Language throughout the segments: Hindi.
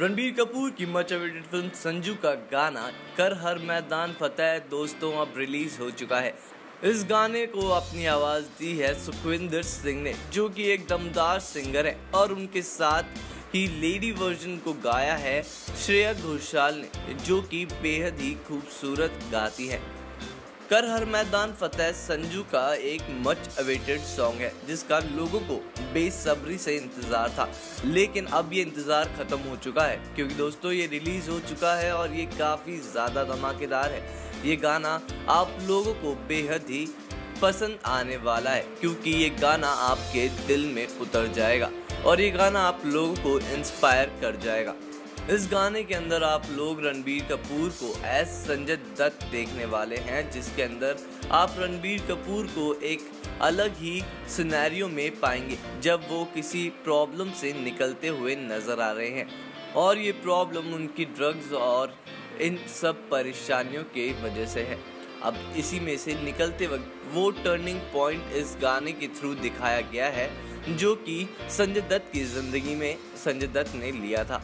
रणबीर कपूर की मच अवेटेड फ़िल्म संजू का गाना कर हर मैदान फतेह दोस्तों अब रिलीज़ हो चुका है। इस गाने को अपनी आवाज़ दी है सुखविंदर सिंह ने, जो कि एक दमदार सिंगर है, और उनके साथ ही लेडी वर्जन को गाया है श्रेया घोषाल ने, जो कि बेहद ही खूबसूरत गाती है। कर हर मैदान फतेह संजू का एक मच अवेटेड सॉन्ग है, जिसका लोगों को बेसब्री से इंतज़ार था। लेकिन अब ये इंतज़ार खत्म हो चुका है, क्योंकि दोस्तों ये रिलीज़ हो चुका है और ये काफ़ी ज़्यादा धमाकेदार है। ये गाना आप लोगों को बेहद ही पसंद आने वाला है, क्योंकि ये गाना आपके दिल में उतर जाएगा और ये गाना आप लोगों को इंस्पायर कर जाएगा। इस गाने के अंदर आप लोग रणबीर कपूर को एस संजय दत्त देखने वाले हैं, जिसके अंदर आप रणबीर कपूर को एक अलग ही सिनेरियो में पाएँगे, जब वो किसी प्रॉब्लम से निकलते हुए नज़र आ रहे हैं। और ये प्रॉब्लम उनकी ड्रग्स और इन सब परेशानियों के वजह से है। अब इसी में से निकलते वक्त वो टर्निंग पॉइंट इस गाने के थ्रू दिखाया गया है, जो कि संजय दत्त की ज़िंदगी में संजय दत्त ने लिया था।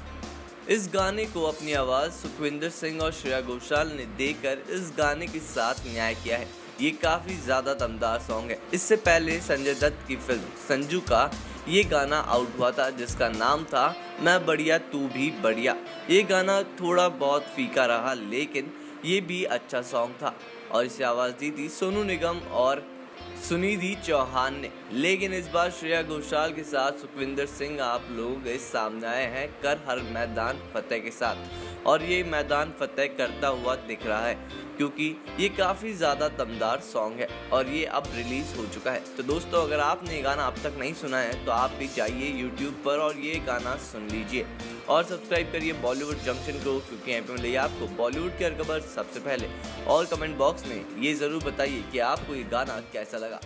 इस गाने को अपनी आवाज़ सुखविंदर सिंह और श्रेया घोषाल ने देकर इस गाने के साथ न्याय किया है। ये काफ़ी ज़्यादा दमदार सॉन्ग है। इससे पहले संजय दत्त की फ़िल्म संजू का ये गाना आउट हुआ था, जिसका नाम था, मैं बढ़िया, तू भी बढ़िया। ये गाना थोड़ा बहुत फीका रहा, लेकिन ये भी अच्छा सॉन्ग था। और इसे आवाज़ दी थी सोनू निगम और सुनिधि चौहान ने। लेकिन इस बार श्रेया घोषाल के साथ सुखविंदर सिंह आप लोग इस सामने आए हैं कर हर मैदान फतेह के साथ। और ये मैदान फतेह करता हुआ दिख रहा है, क्योंकि ये काफ़ी ज़्यादा दमदार सॉन्ग है और ये अब रिलीज़ हो चुका है। तो दोस्तों, अगर आपने ये गाना अब तक नहीं सुना है तो आप भी जाइए यूट्यूब पर और ये गाना सुन लीजिए। और सब्सक्राइब करिए बॉलीवुड जंक्शन को, क्योंकि यहाँ पे मिलेगी आपको बॉलीवुड की हर खबर सबसे पहले। और कमेंट बॉक्स में ये ज़रूर बताइए कि आपको ये गाना कैसा लगा।